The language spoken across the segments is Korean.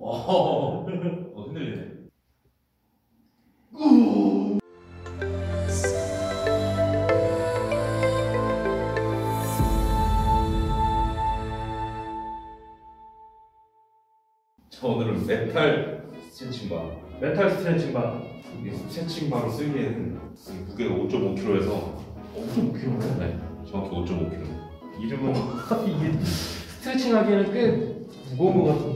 어, 어 흔들리네. 자, 오늘은 메탈 스트레칭바. 메탈 스트레칭 바 이게 스트레칭 바로 쓰기에는 이 무게가 5.5kg에서 5.5kg 네, 정확히 5.5kg. 이름은 이게 스트레칭 하기에는 꽤 무거운 것 같은데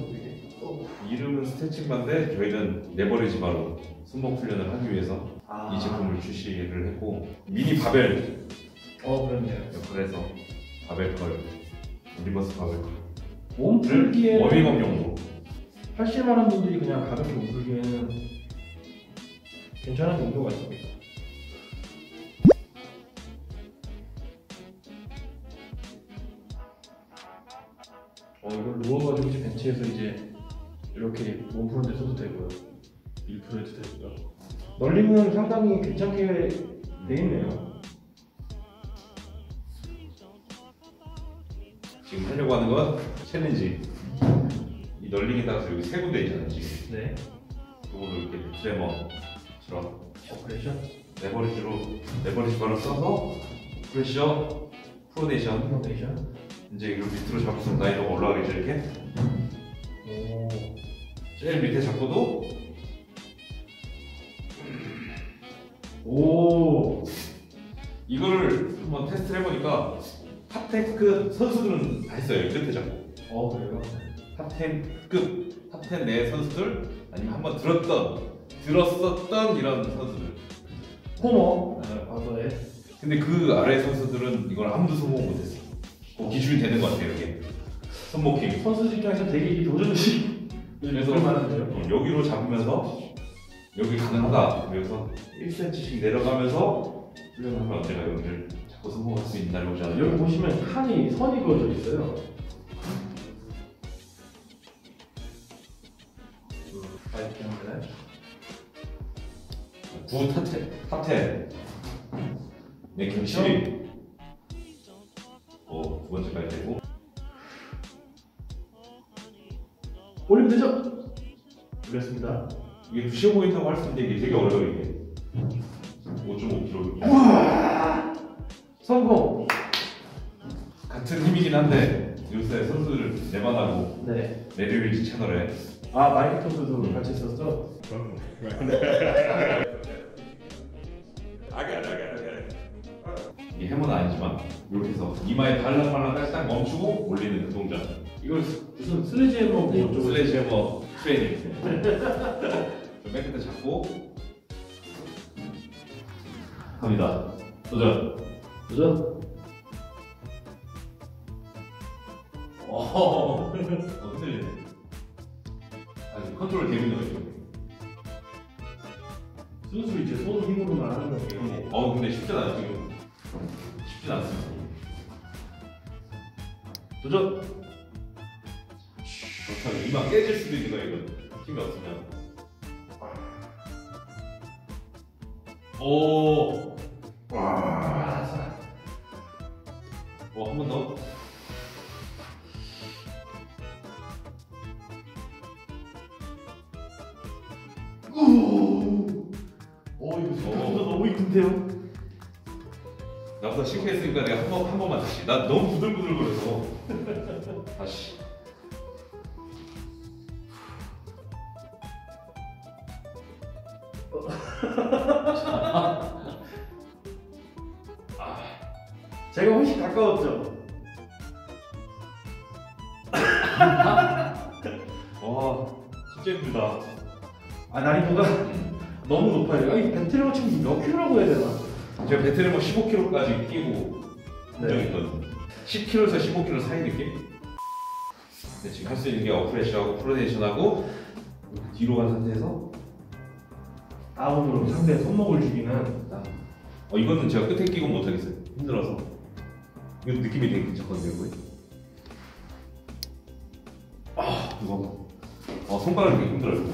이름은 스트레칭바인데 저희는 leverage bar로 손목 훈련을 하기 위해서 아. 이 제품을 출시를 했고 미니 바벨. 어 그렇네요 해서 바벨 curl reverse 바벨 curl 몸 풀기에 워밍업용으로. 팔씨름하는 분들이 그냥 가볍게 몸 풀기에는 괜찮은 정도가 있습니다. 어 이걸 누워가지고 이제 벤치에서 이제 이렇게 몸 푸는 데 써도 되고요. 밀프로 해도 되고요. 널링은 상당히 괜찮게 돼 있네요. 지금 하려고 하는 건 챌린지. 이 널링에 따라서 여기 세 군데 있잖아요 지금. 네. 이거를 이렇게 트레머처럼 오퍼레이션? 레버리지로 레버리지 바로 써서 프레셔 프로네이션. 이노베이션. 이제 이걸 밑으로 잡고서 나이로가 올라가겠죠 이렇게? 오 제일 밑에 잡고도. 오. 이거를 한번 테스트를 해보니까 탑10급 선수들은 다 했어요 이 끝에 잡고. 어 그래요? 탑10급 탑10 내 선수들 아니면 한번 들었던 들었었던 이런 선수들. 호머 과거에? 근데 그 아래 선수들은 이걸 아무도 성공 못했어. 그 기준이 되는 것 같아요 이게. 손목 힘 선수 입장에서 되게 이 도전식 그래서 만한데요. 어, 여기로 잡으면서 여기 가능하다 그래서 1cm씩 내려가면서 훈련하면 언제가 여기를 자꾸 성공할 수 있는 날이 않을까 여기 보시면 칸이 선이 그어져 있어요. 아 이렇게 하면 되나요? 구 탑텐 탑텐 랭킹 10위 어, 두 번째까지 되고 올리면 되죠? 올렸습니다. 이게 쉬워 보인다고 할 수 있는데 이게 되게 어려워요 이게 5.5kg 성공. 같은 힘이긴 한데 요새 선수들 내만하고 네. 메리윌즈 채널에 아 마이크 토스도 같이 있었죠? 이게 해머는 아니지만 이렇게 해서 이마에 발랑발랑 딱딱 멈추고 올리는 그 동작 이걸 무슨 슬래지 해머 뭐 어쩌고 슬래시 해머 트레이닝 맨 끝에 잡고 갑니다 도전 도전. 어, 흔들리네. 아니, 컨트롤 되고 있는 거죠. 순수 이제 손 힘으로만 하는 거예요. 어, 근데 쉽진 않아요, 지금. 쉽진 않습니다. 도전. 그렇다면 이마 깨질 수도 있는 거예요, 이건. 힘이 없으면. 오. 와. 어, 한번 더. 오 이거 오. 생각보다 너무 힘든데요? 나보다 실패했으니까 내가 한 번, 한 번만 다시. 나 너무 부들부들 거려서. 다시. 제가 훨씬 가까웠죠? 와, 진짜 힘들다. 아 난이도가 너무 높아요. 아니 배틀을 지금 몇 킬로라고 해야 되나? 제가 베트남 15kg까지 끼고 네. 운동했거든요. 10kg에서 15kg 사이 느낌? 근데 지금 할 수 있는 게 어프레시하고 프로네이션하고 이렇게 뒤로 간 상태에서 다운으로 상대 손목을 죽이는 어 이거는 제가 끝에 끼고 못하겠어요. 힘들어서. 이거 느낌이 되게 괜찮거든요, 거의. 아, 무거워. 어, 손가락이 되게 힘들어요.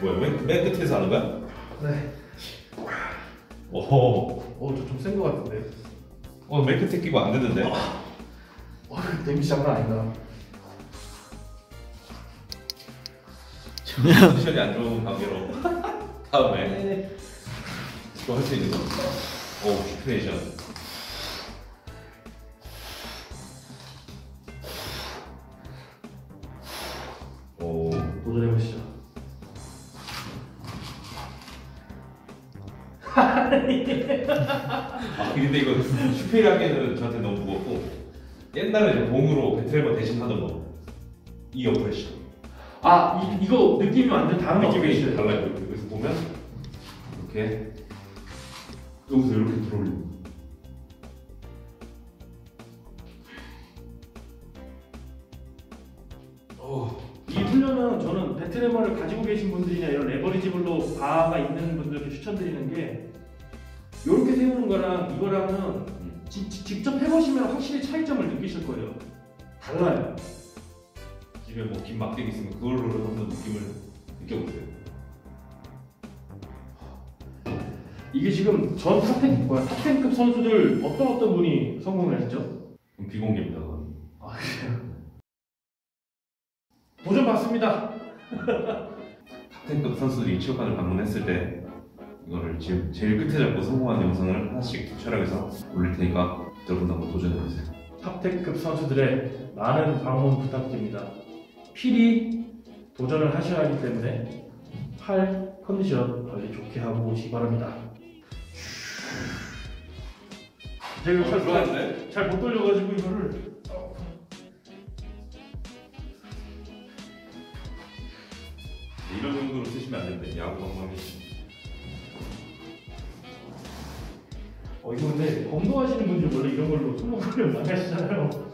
뭐야, 맨, 맨 끝에서 하는 거야? 네. 오호. 어, 저 좀센것 같은데. 어 밀크티 끼고 안 되는데. 와 데미지 장난 아니다. 컨디션이 안 좋은 관계로 다음에 이거 할수 있는 거. 오 큐레이션. 오 도전해 보시죠. 아 근데 이거 슈페리하게는 저한테 너무 무겁고 옛날에 저 봉으로 배틀만 대신 하던 거이 어프레시 아 이, 이거 느낌이 완전 다른 느낌이 어프레시. 달라요 여기서 보면 이렇게 여기서 이렇게 들어올리는 거. 어, 이 훈련은 저는 배트레머를 가지고 계신 분들이나 이런 레버리지블로 바가 있는 분들께 추천드리는 게 이렇게 세우는 거랑 이거랑은 지- 지- 직접 해보시면 확실히 차이점을 느끼실 거예요. 달라요. 집에 뭐긴 막대기 있으면 그걸로 한번 느낌을 느껴보세요 이게 지금 전 탑텐 뭐야 탑텐급 선수들 어떤 어떤 분이 성공을 했죠? 그럼 비공개입니다 그건. 아 그래요? 도전 받습니다. 탑텐급 선수들이 체육관을 방문했을 때 이거를 지금 제일 끝에 잡고 성공한 영상을 하나씩 촬영해서 올릴 테니까 여러분도 한번 도전해보세요 탑텐급 선수들의 많은 방문 부탁드립니다. 필히 도전을 하셔야 하기 때문에 팔 컨디션 관리 좋게 하고 오시기 바랍니다. 제가 어, 들어왔는데? 잘못 돌려가지고 이거를 이런 정도로 쓰시면 안 된대 야구 방망이 어 이거 근데 검도하시는 분들 원래 이런 걸로 손목을 많이 하시잖아요.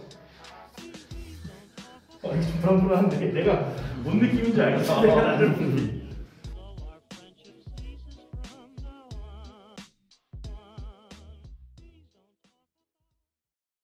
어좀 불안불안한데 내가 뭔 느낌인지 알겠어. 보니